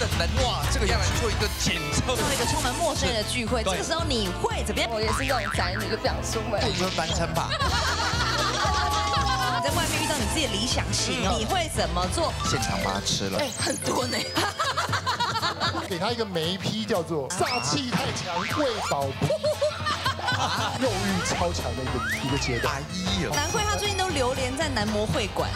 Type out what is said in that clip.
的人哇，这个要来做一个检测。做一个充满陌生人的聚会，这个时候你会怎么样？我也是这种宅女，就不想出门。不分单称吧。你在外面遇到你自己的理想型，你会怎么做？现场把它吃了。很多呢。给他一个眉批，叫做煞气太强，胃饱不，肉欲超强的一个一个阶段。哎呀，难怪他最近都流连在男模会馆。